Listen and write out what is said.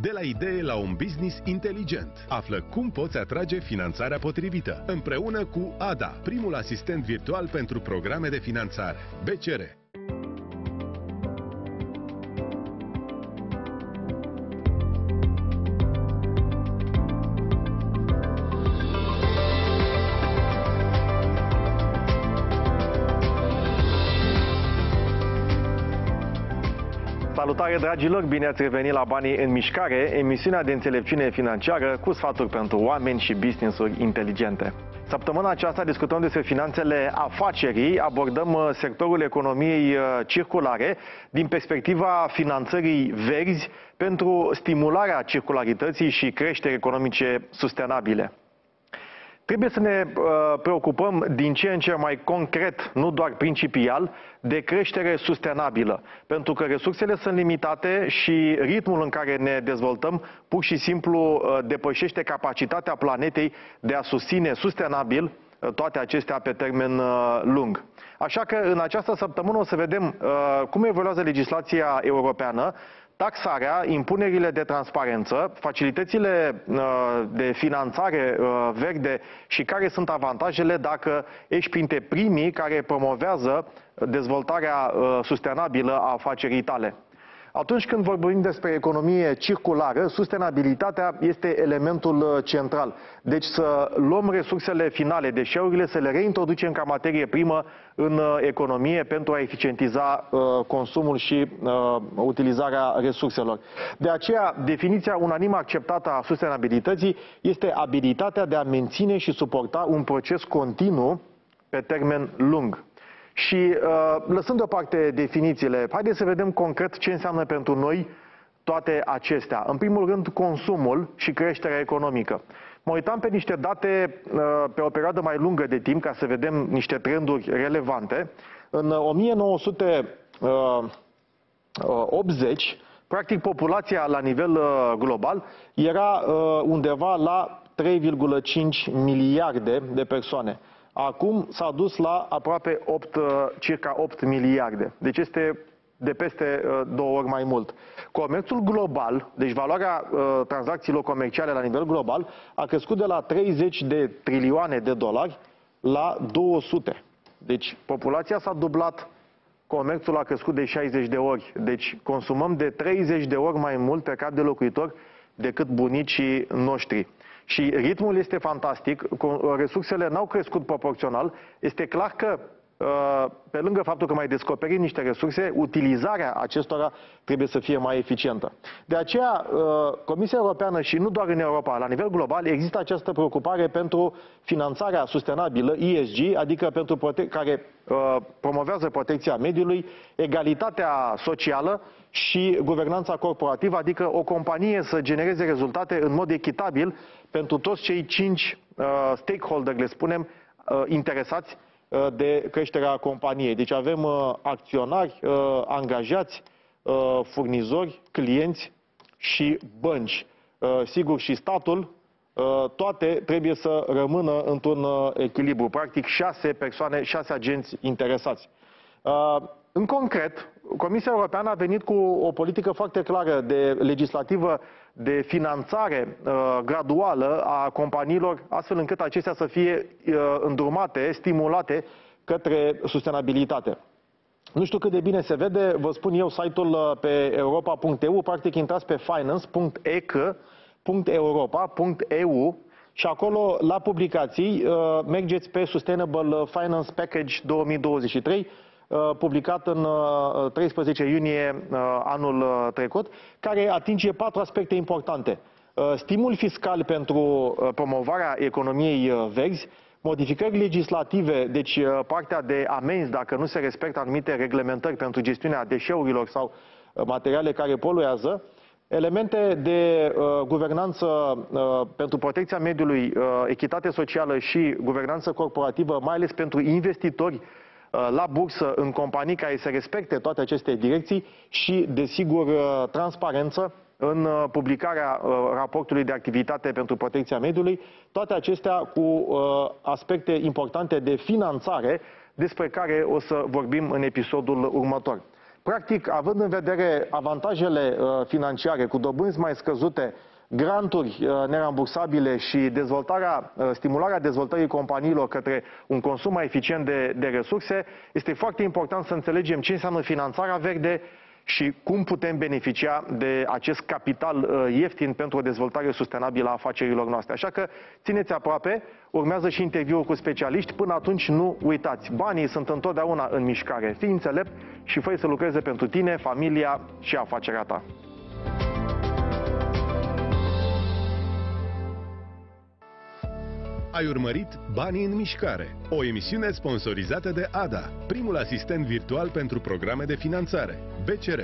De la idee la un business inteligent. Află cum poți atrage finanțarea potrivită. Împreună cu ADA, primul asistent virtual pentru programe de finanțare. BCR. Salutare dragilor, bine ați revenit la Banii în Mișcare, emisiunea de înțelepciune financiară cu sfaturi pentru oameni și business-uri inteligente. Săptămâna aceasta discutăm despre finanțele afacerii, abordăm uh, sectorul economiei uh, circulare din perspectiva finanțării verzi pentru stimularea circularității și creșterii economice sustenabile. Trebuie să ne uh, preocupăm din ce în ce mai concret, nu doar principial, de creștere sustenabilă. Pentru că resursele sunt limitate și ritmul în care ne dezvoltăm pur și simplu uh, depășește capacitatea planetei de a susține sustenabil uh, toate acestea pe termen uh, lung. Așa că în această săptămână o să vedem uh, cum evoluează legislația europeană taxarea, impunerile de transparență, facilitățile uh, de finanțare uh, verde și care sunt avantajele dacă ești printre primii care promovează dezvoltarea uh, sustenabilă a afacerii tale. Atunci când vorbim despre economie circulară, sustenabilitatea este elementul uh, central. Deci să luăm resursele finale, deșeurile, să le reintroducem ca materie primă în uh, economie pentru a eficientiza uh, consumul și utilizarea resurselor. De aceea, definiția unanim acceptată a sustenabilității este abilitatea de a menține și suporta un proces continuu pe termen lung. Și uh, lăsând deoparte definițiile, haideți să vedem concret ce înseamnă pentru noi toate acestea. În primul rând, consumul și creșterea economică. Mă uitam pe niște date uh, pe o perioadă mai lungă de timp ca să vedem niște trenduri relevante. În 1980, uh, practic populația la nivel global era undeva la 3,5 miliarde de persoane. Acum s-a dus la aproape 8, uh, circa 8 miliarde. Deci este de peste uh, două ori mai mult. Comerțul global, deci valoarea uh, tranzacțiilor comerciale la nivel global, a crescut de la 30 de trilioane de dolari la 200. Deci populația s-a dublat, comerțul a crescut de 60 de ori. Deci consumăm de 30 de ori mai mult pe cap de locuitor decât bunicii noștri. Și ritmul este fantastic, resursele n-au crescut proporțional. Este clar că uh, pe lângă faptul că mai descoperim niște resurse, utilizarea acestora trebuie să fie mai eficientă. De aceea, uh, Comisia Europeană și nu doar în Europa, la nivel global, există această preocupare pentru finanțarea sustenabilă, ESG, adică pentru care uh, promovează protecția mediului, egalitatea socială și guvernanța corporativă, adică o companie să genereze rezultate în mod echitabil pentru toți cei cinci uh, stakeholder, le spunem, uh, interesați uh, de creșterea companiei. Deci avem uh, acționari, uh, angajați, uh, furnizori, clienți și bănci. Uh, sigur, și statul, uh, toate trebuie să rămână într-un uh, echilibru. Practic șase persoane, șase agenți interesați. Uh, în concret, Comisia Europeană a venit cu o politică foarte clară de legislativă de finanțare uh, graduală a companiilor, astfel încât acestea să fie uh, îndrumate, stimulate către sustenabilitate. Nu știu cât de bine se vede, vă spun eu site-ul uh, pe europa.eu, practic intrați pe finance.ec.europa.eu și acolo, la publicații, uh, mergeți pe Sustainable Finance Package 2023, Uh, publicat în 13 uh, iunie uh, anul trecut, care atinge patru aspecte importante. Stimul fiscal pentru promovarea economiei verzi, modificări legislative, deci partea de amenzi dacă nu se respectă anumite reglementări pentru gestiunea deșeurilor sau materiale care poluează, elemente de uh, guvernanță uh, pentru protecția mediului, uh, echitate socială și guvernanță corporativă, mai ales pentru investitori Uh, la bursă în companii care să respecte toate aceste direcții și, desigur, uh, transparență în uh, publicarea raportului de activitate pentru protecția mediului, toate acestea cu aspecte importante de finanțare despre care o să vorbim în episodul următor. Practic, având în vedere avantajele uh, financiare cu dobânzi mai scăzute, granturi uh, nerambursabile și dezvoltarea, uh, stimularea dezvoltării companiilor către un consum mai eficient de, de resurse, este foarte important să înțelegem ce înseamnă finanțarea verde, și cum putem beneficia de acest capital uh, ieftin pentru o dezvoltare sustenabilă a afacerilor noastre. Așa că țineți aproape, urmează și interviul cu specialiști, până atunci nu uitați, banii sunt întotdeauna în mișcare. Fii înțelept și fă să lucreze pentru tine, familia și afacerea ta. Ai urmărit Banii în mișcare, o emisiune sponsorizată de ADA, primul asistent virtual pentru programe de finanțare, BCR.